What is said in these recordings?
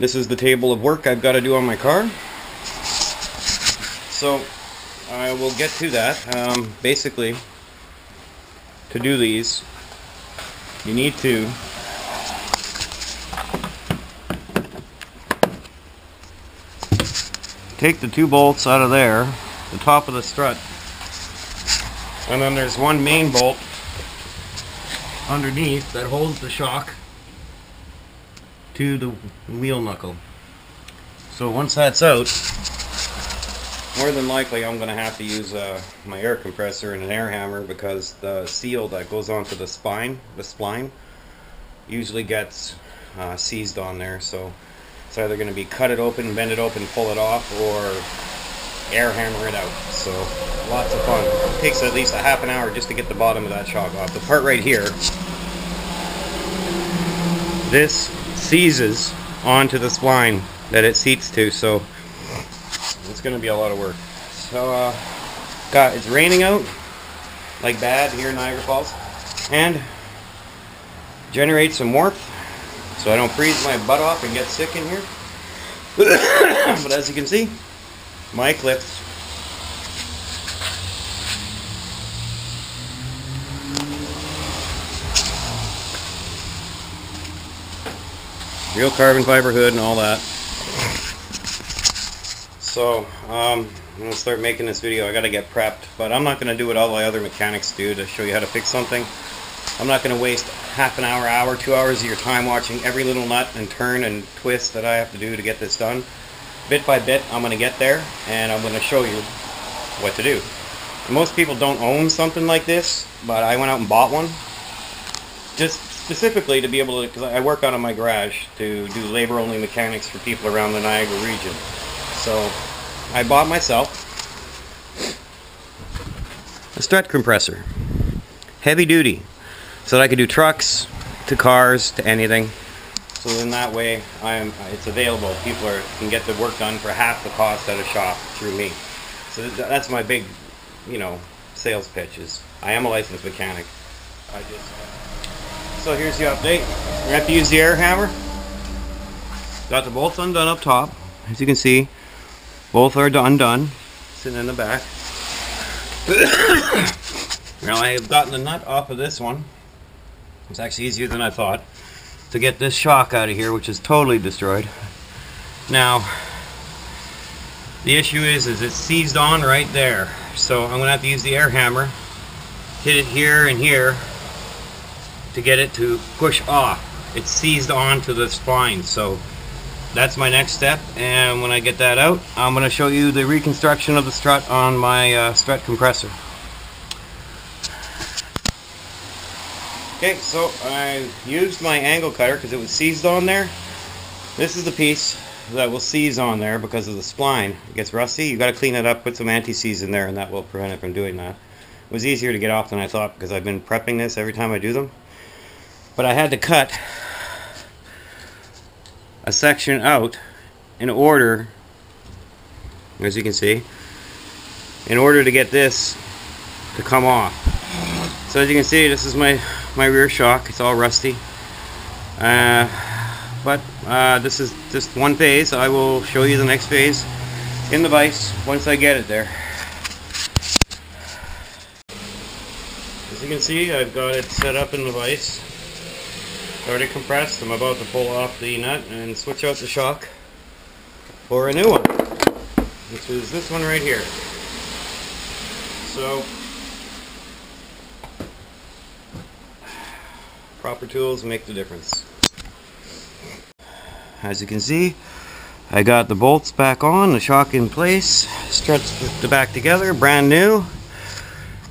This is the table of work I've got to do on my car. So I will get to that. Um, basically, to do these, you need to take the two bolts out of there, the top of the strut, and then there's one main bolt underneath that holds the shock to the wheel knuckle. So once that's out, more than likely I'm going to have to use uh, my air compressor and an air hammer because the seal that goes onto the spine, the spline, usually gets uh, seized on there. So it's either going to be cut it open, bend it open, pull it off, or air hammer it out. So lots of fun. It takes at least a half an hour just to get the bottom of that shock off. The part right here, this seizes onto the spline that it seats to. So it's going to be a lot of work. So, uh, got it's raining out like bad here in Niagara Falls, and generate some warmth so I don't freeze my butt off and get sick in here. but as you can see, my Eclipse real carbon fiber hood and all that. So, um, I'm going to start making this video. I got to get prepped, but I'm not going to do what all the other mechanics do to show you how to fix something. I'm not going to waste half an hour, hour, two hours of your time watching every little nut and turn and twist that I have to do to get this done. Bit by bit, I'm going to get there, and I'm going to show you what to do. Most people don't own something like this, but I went out and bought one. Just specifically to be able to, because I work out of my garage to do labor-only mechanics for people around the Niagara region. So I bought myself a strut compressor, heavy duty, so that I could do trucks to cars to anything. So then that way I'm, it's available. People are, can get the work done for half the cost at a shop through me. So that's my big, you know, sales pitch is I am a licensed mechanic. I just, so here's the update. We're going to have to use the air hammer. Got the bolts undone up top. As you can see, both are undone. Sitting in the back. now I have gotten the nut off of this one. It's actually easier than I thought to get this shock out of here, which is totally destroyed. Now, the issue is, is it's seized on right there. So I'm gonna have to use the air hammer, hit it here and here to get it to push off. It's seized onto the spine, so that's my next step. And when I get that out, I'm gonna show you the reconstruction of the strut on my uh, strut compressor. Okay, so I used my angle cutter because it was seized on there. This is the piece that will seize on there because of the spline. It gets rusty. You got to clean it up, put some anti-seize in there, and that will prevent it from doing that. It was easier to get off than I thought because I've been prepping this every time I do them. But I had to cut a section out in order, as you can see, in order to get this to come off. So as you can see, this is my my rear shock. It's all rusty. Uh, but uh, this is just one phase. I will show you the next phase in the vise once I get it there. As you can see, I've got it set up in the vise. Already compressed. I'm about to pull off the nut and switch out the shock for a new one, which is this one right here. So proper tools make the difference. As you can see, I got the bolts back on, the shock in place, struts the back together, brand new.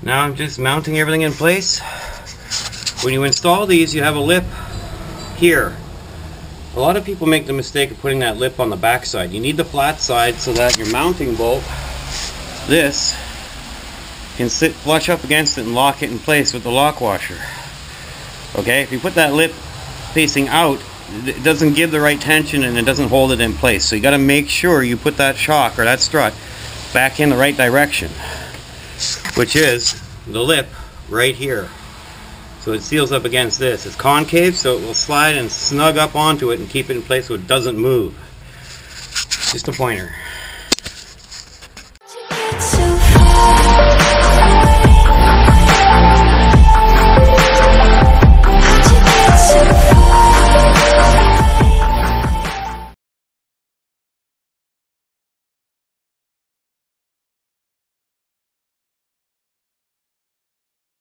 Now I'm just mounting everything in place. When you install these, you have a lip here. A lot of people make the mistake of putting that lip on the back side. You need the flat side so that your mounting bolt, this, can sit flush up against it and lock it in place with the lock washer. Okay, if you put that lip facing out, it doesn't give the right tension and it doesn't hold it in place. So you got to make sure you put that shock or that strut back in the right direction, which is the lip right here. So it seals up against this. It's concave, so it will slide and snug up onto it and keep it in place so it doesn't move. Just a pointer.